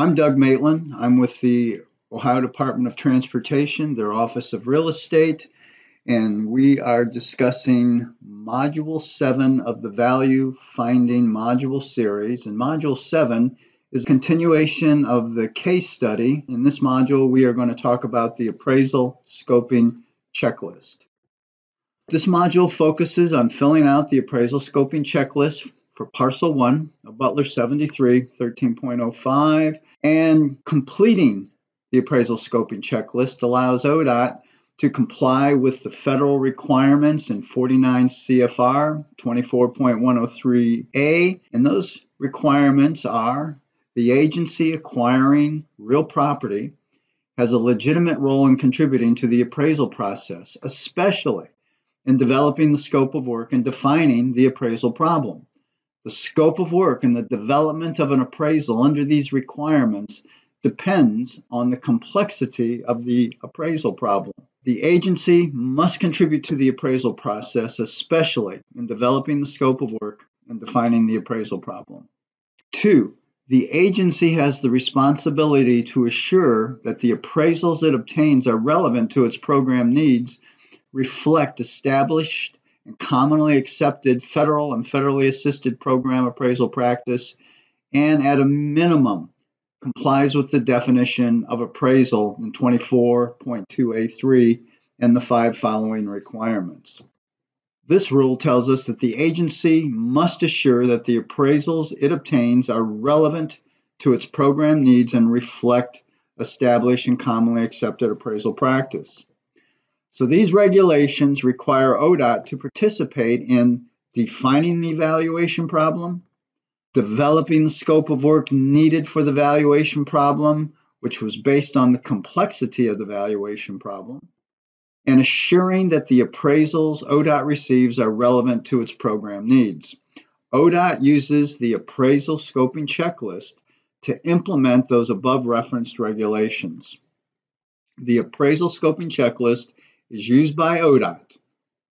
I'm Doug Maitland. I'm with the Ohio Department of Transportation, their Office of Real Estate, and we are discussing Module 7 of the Value Finding Module Series. And Module 7 is a continuation of the case study. In this module, we are going to talk about the appraisal scoping checklist. This module focuses on filling out the appraisal scoping checklist for Parcel 1 of Butler 73, 13.05, and completing the appraisal scoping checklist allows ODOT to comply with the federal requirements in 49 CFR 24.103A, and those requirements are the agency acquiring real property has a legitimate role in contributing to the appraisal process, especially in developing the scope of work and defining the appraisal problem. The scope of work and the development of an appraisal under these requirements depends on the complexity of the appraisal problem. The agency must contribute to the appraisal process, especially in developing the scope of work and defining the appraisal problem. Two, the agency has the responsibility to assure that the appraisals it obtains are relevant to its program needs reflect established and commonly accepted federal and federally assisted program appraisal practice, and at a minimum, complies with the definition of appraisal in 24.2A3 and the five following requirements. This rule tells us that the agency must assure that the appraisals it obtains are relevant to its program needs and reflect established and commonly accepted appraisal practice. So these regulations require ODOT to participate in defining the evaluation problem, developing the scope of work needed for the valuation problem, which was based on the complexity of the valuation problem, and assuring that the appraisals ODOT receives are relevant to its program needs. ODOT uses the appraisal scoping checklist to implement those above referenced regulations. The appraisal scoping checklist is used by ODOT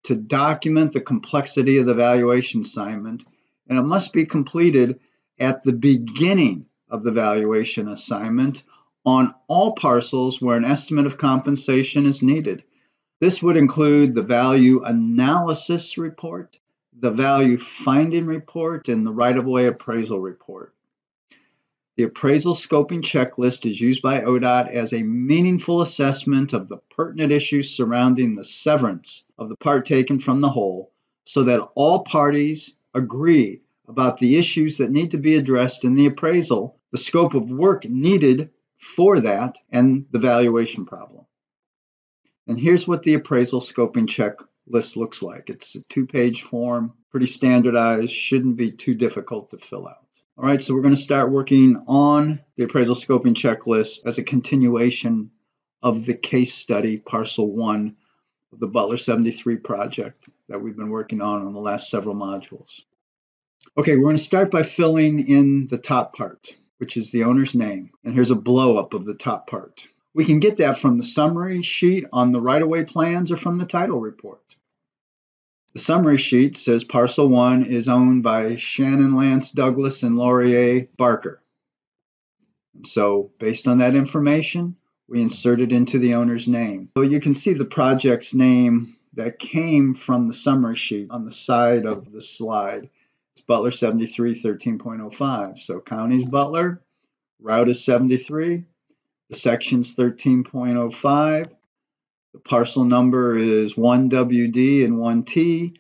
to document the complexity of the valuation assignment, and it must be completed at the beginning of the valuation assignment on all parcels where an estimate of compensation is needed. This would include the value analysis report, the value finding report, and the right of way appraisal report. The appraisal scoping checklist is used by ODOT as a meaningful assessment of the pertinent issues surrounding the severance of the part taken from the whole so that all parties agree about the issues that need to be addressed in the appraisal, the scope of work needed for that, and the valuation problem. And here's what the appraisal scoping checklist looks like. It's a two page form, pretty standardized, shouldn't be too difficult to fill out. All right, so we're going to start working on the appraisal scoping checklist as a continuation of the case study, parcel one of the Butler 73 project that we've been working on on the last several modules. Okay, we're going to start by filling in the top part, which is the owner's name. And here's a blow up of the top part. We can get that from the summary sheet on the right of way plans or from the title report. The summary sheet says parcel one is owned by Shannon Lance Douglas and Laurier Barker. So, based on that information, we insert it into the owner's name. So you can see the project's name that came from the summary sheet on the side of the slide. It's Butler 73 13.05. So county's Butler, route is 73, the section's 13.05, the parcel number is 1WD and 1T,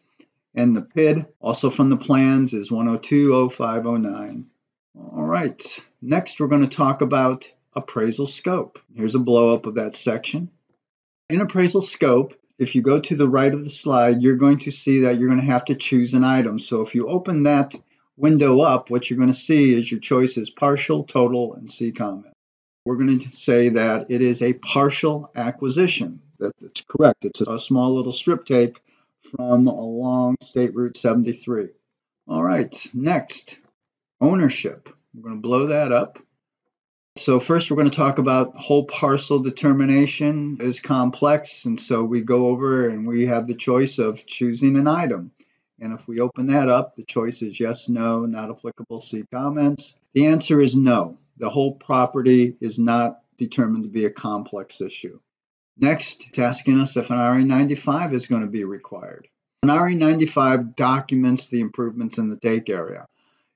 and the PID, also from the plans, is 1020509. All right, next we're going to talk about appraisal scope. Here's a blow up of that section. In appraisal scope, if you go to the right of the slide, you're going to see that you're going to have to choose an item. So if you open that window up, what you're going to see is your choices partial, total, and see comment. We're going to say that it is a partial acquisition. That's correct. It's a small little strip tape from along State Route 73. All right, next, ownership. We're going to blow that up. So first we're going to talk about whole parcel determination is complex and so we go over and we have the choice of choosing an item. And if we open that up, the choice is yes, no, not applicable, see comments. The answer is no. the whole property is not determined to be a complex issue. Next, it's asking us if an RE95 is going to be required. An RE95 documents the improvements in the take area.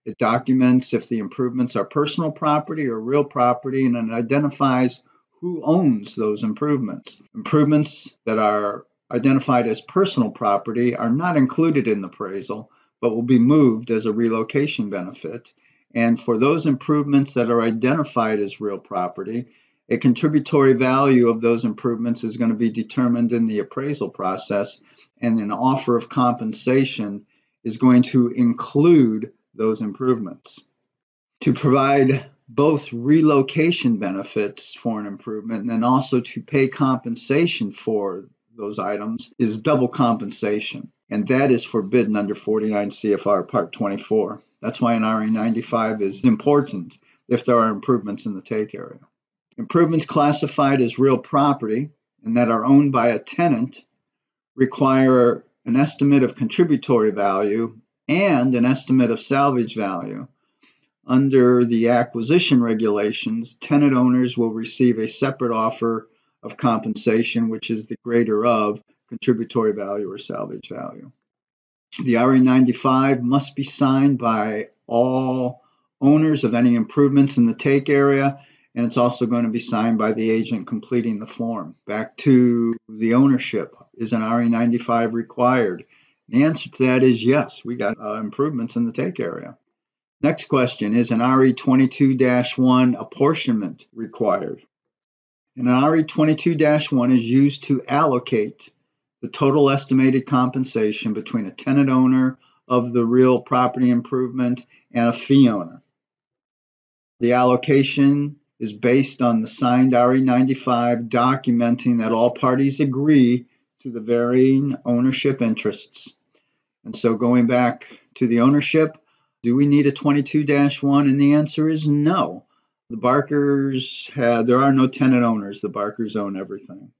It documents if the improvements are personal property or real property, and it identifies who owns those improvements. Improvements that are identified as personal property are not included in the appraisal, but will be moved as a relocation benefit. And for those improvements that are identified as real property, a contributory value of those improvements is going to be determined in the appraisal process, and an offer of compensation is going to include those improvements. To provide both relocation benefits for an improvement and then also to pay compensation for those items is double compensation. And that is forbidden under 49 CFR Part 24. That's why an RE95 is important if there are improvements in the take area. Improvements classified as real property and that are owned by a tenant require an estimate of contributory value and an estimate of salvage value. Under the acquisition regulations, tenant owners will receive a separate offer of compensation, which is the greater of contributory value or salvage value. The RE95 must be signed by all owners of any improvements in the take area and it's also going to be signed by the agent completing the form. Back to the ownership. Is an RE95 required? The answer to that is yes. We got uh, improvements in the take area. Next question Is an RE22 1 apportionment required? And an RE22 1 is used to allocate the total estimated compensation between a tenant owner of the real property improvement and a fee owner. The allocation is based on the signed RE95 documenting that all parties agree to the varying ownership interests. And so going back to the ownership, do we need a 22 1? And the answer is no. The Barkers have, there are no tenant owners. The Barkers own everything.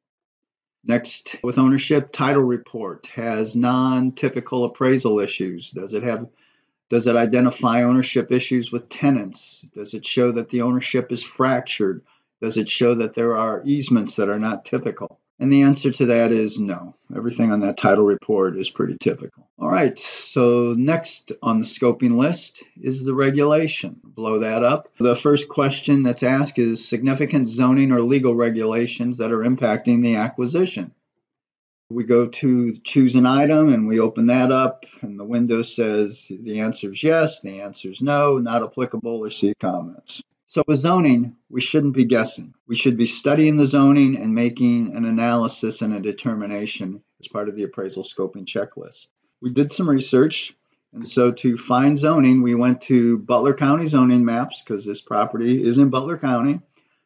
Next, with ownership, title report has non typical appraisal issues. Does it have does it identify ownership issues with tenants? Does it show that the ownership is fractured? Does it show that there are easements that are not typical? And the answer to that is no. Everything on that title report is pretty typical. All right, so next on the scoping list is the regulation. Blow that up. The first question that's asked is significant zoning or legal regulations that are impacting the acquisition. We go to choose an item and we open that up, and the window says the answer is yes, the answer is no, not applicable, or see comments. So, with zoning, we shouldn't be guessing. We should be studying the zoning and making an analysis and a determination as part of the appraisal scoping checklist. We did some research, and so to find zoning, we went to Butler County zoning maps because this property is in Butler County.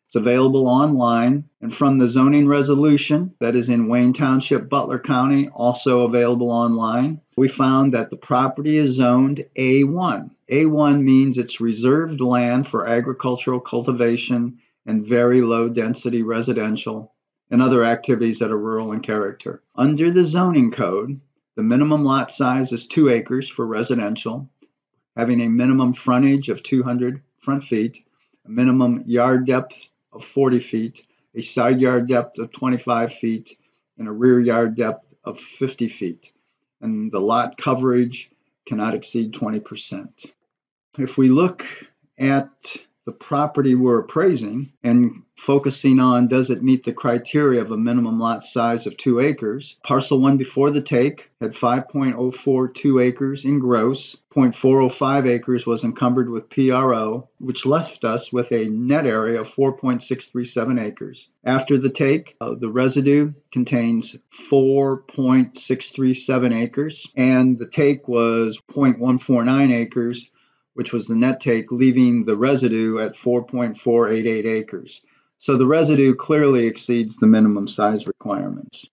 It's available online and from the zoning resolution that is in Wayne Township, Butler County, also available online. We found that the property is zoned A1. A1 means it's reserved land for agricultural cultivation and very low density residential and other activities that are rural in character. Under the zoning code, the minimum lot size is two acres for residential, having a minimum frontage of 200 front feet, a minimum yard depth of 40 feet, a side yard depth of 25 feet, and a rear yard depth of 50 feet. And the lot coverage cannot exceed 20%. If we look at the property we're appraising and focusing on does it meet the criteria of a minimum lot size of two acres. Parcel one before the take had 5.042 acres in gross, 0.405 acres was encumbered with PRO, which left us with a net area of 4.637 acres. After the take, uh, the residue contains 4.637 acres, and the take was 0.149 acres which was the net take, leaving the residue at 4.488 acres. So the residue clearly exceeds the minimum size requirements.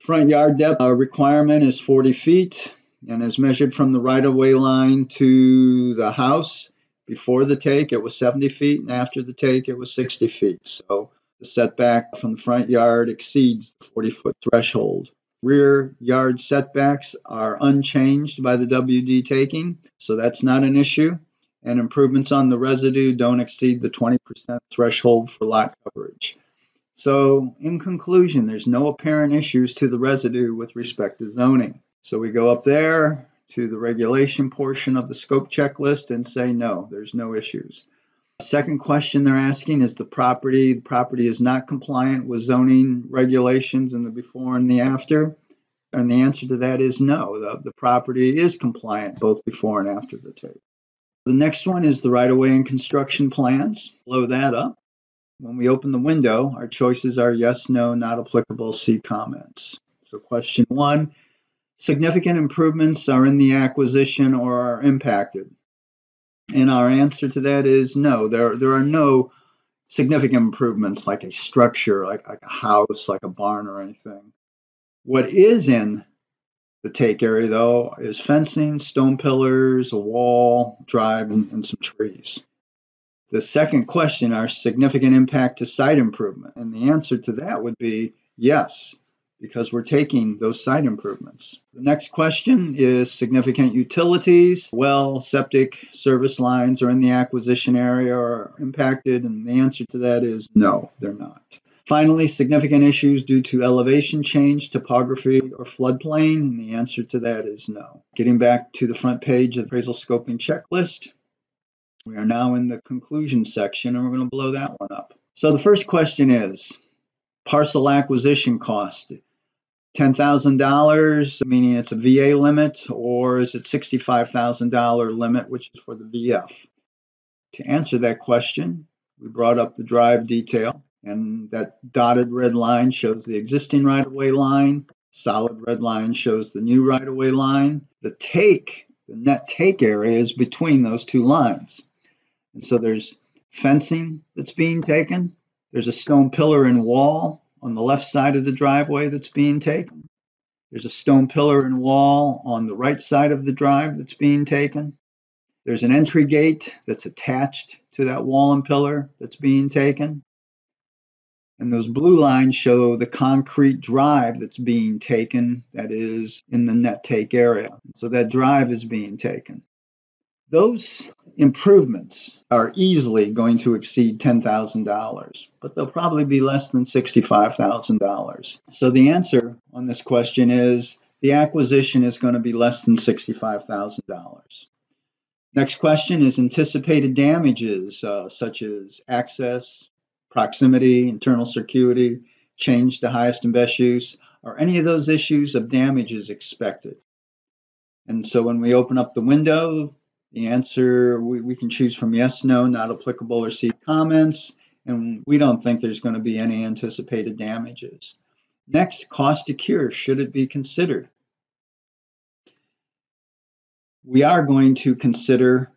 Front yard depth uh, requirement is 40 feet and is measured from the right of way line to the house. Before the take, it was 70 feet, and after the take, it was 60 feet. So the setback from the front yard exceeds the 40 foot threshold. Rear yard setbacks are unchanged by the WD taking, so that's not an issue. and improvements on the residue don't exceed the 20% threshold for lot coverage. So, in conclusion, there's no apparent issues to the residue with respect to zoning. So, we go up there to the regulation portion of the scope checklist and say no, there's no issues. Second question they're asking is the property. The property is not compliant with zoning regulations in the before and the after. And the answer to that is no. The, the property is compliant both before and after the tape. The next one is the right of way and construction plans. Blow that up. When we open the window, our choices are yes, no, not applicable, see comments. So, question one significant improvements are in the acquisition or are impacted. And our answer to that is no. There, there are no significant improvements like a structure, like, like a house, like a barn, or anything. What is in the take area, though, is fencing, stone pillars, a wall, drive, and, and some trees. The second question are significant impact to site improvement? And the answer to that would be yes because we're taking those site improvements. The next question is significant utilities. Well, septic service lines are in the acquisition area or impacted, and the answer to that is no, they're not. Finally, significant issues due to elevation change, topography, or floodplain, and the answer to that is no. Getting back to the front page of the appraisal scoping checklist, we are now in the conclusion section, and we're going to blow that one up. So the first question is parcel acquisition cost. $10,000, meaning it's a VA limit, or is it $65,000 limit, which is for the VF? To answer that question, we brought up the drive detail, and that dotted red line shows the existing right of way line, solid red line shows the new right of way line. The take, the net take area is between those two lines. And so there's fencing that's being taken, there's a stone pillar and wall on the left side of the driveway that's being taken. There's a stone pillar and wall on the right side of the drive that's being taken. There's an entry gate that's attached to that wall and pillar that's being taken. And those blue lines show the concrete drive that's being taken, that is in the net take area. So that drive is being taken. Those improvements are easily going to exceed $10,000, but they'll probably be less than $65,000. So the answer on this question is the acquisition is going to be less than $65,000. Next question is anticipated damages uh, such as access, proximity, internal circuity, change to highest and best use. Are any of those issues of damages expected? And so when we open up the window, the answer we, we can choose from yes, no, not applicable, or see comments, and we don't think there's going to be any anticipated damages. Next, cost to cure. Should it be considered? We are going to consider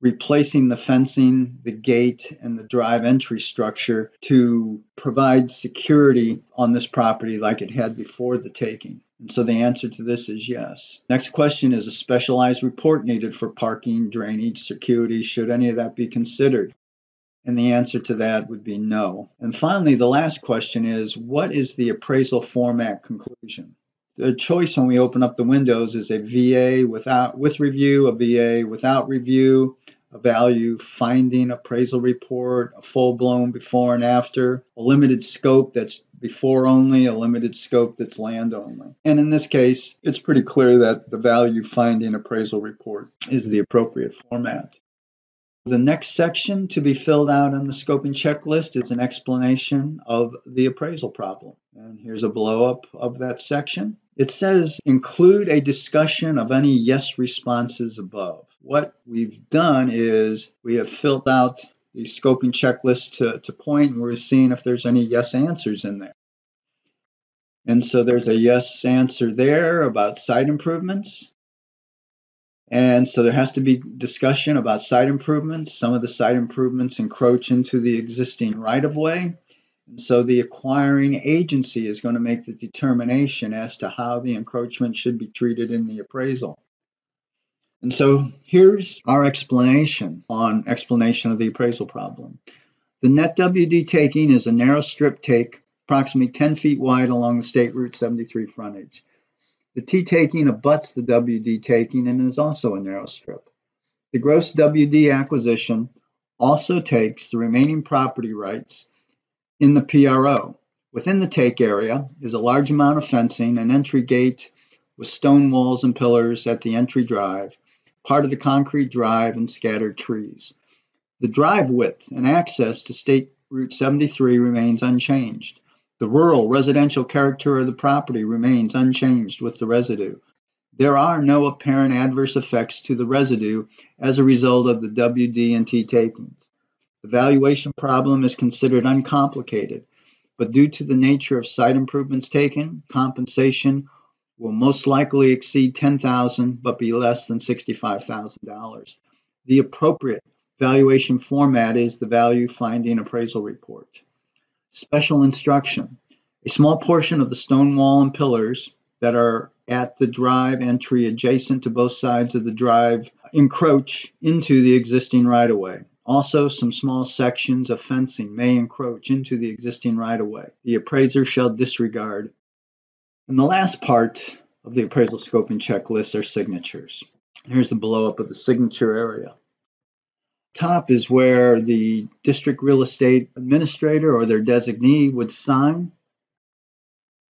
replacing the fencing, the gate, and the drive entry structure to provide security on this property like it had before the taking. And so the answer to this is yes. Next question is a specialized report needed for parking, drainage, security. Should any of that be considered? And the answer to that would be no. And finally, the last question is what is the appraisal format conclusion? The choice when we open up the windows is a VA without with review, a VA without review, a value finding appraisal report, a full blown before and after, a limited scope that's before only, a limited scope that's land only. And in this case, it's pretty clear that the value finding appraisal report is the appropriate format. The next section to be filled out on the scoping checklist is an explanation of the appraisal problem. And here's a blow up of that section. It says include a discussion of any yes responses above. What we've done is we have filled out the scoping checklist to, to point and we're seeing if there's any yes answers in there. And so there's a yes answer there about site improvements. And so there has to be discussion about site improvements. Some of the site improvements encroach into the existing right of way. And so the acquiring agency is going to make the determination as to how the encroachment should be treated in the appraisal. And so here's our explanation on explanation of the appraisal problem. The net WD taking is a narrow strip take approximately 10 feet wide along the State Route 73 frontage. The T taking abuts the WD taking and is also a narrow strip. The gross WD acquisition also takes the remaining property rights in the PRO. Within the take area is a large amount of fencing, an entry gate with stone walls and pillars at the entry drive, part of the concrete drive, and scattered trees. The drive width and access to State Route 73 remains unchanged. The rural residential character of the property remains unchanged with the residue. There are no apparent adverse effects to the residue as a result of the WD&T takings. The valuation problem is considered uncomplicated, but due to the nature of site improvements taken, compensation will most likely exceed 10,000 but be less than $65,000. The appropriate valuation format is the value finding appraisal report. Special instruction. A small portion of the stone wall and pillars that are at the drive entry adjacent to both sides of the drive encroach into the existing right of way. Also, some small sections of fencing may encroach into the existing right of way. The appraiser shall disregard. And the last part of the appraisal scoping checklist are signatures. Here's the blow up of the signature area. Top is where the district real estate administrator or their designee would sign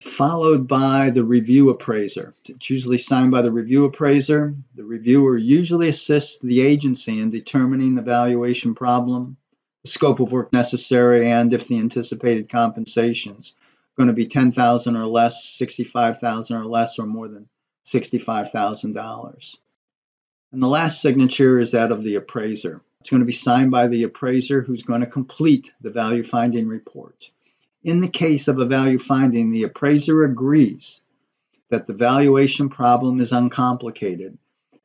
followed by the review appraiser. It's usually signed by the review appraiser. The reviewer usually assists the agency in determining the valuation problem, the scope of work necessary, and if the anticipated compensations going to be 10,000 or less, 65,000 or less, or more than $65,000. And the last signature is that of the appraiser. It's going to be signed by the appraiser who's going to complete the value finding report. In the case of a value finding, the appraiser agrees that the valuation problem is uncomplicated,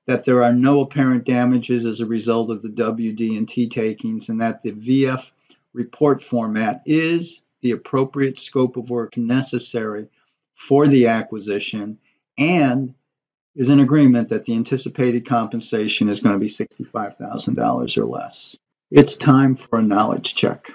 that there are no apparent damages as a result of the WD and T takings, and that the VF report format is the appropriate scope of work necessary for the acquisition and is in agreement that the anticipated compensation is going to be $65,000 or less. It's time for a knowledge check.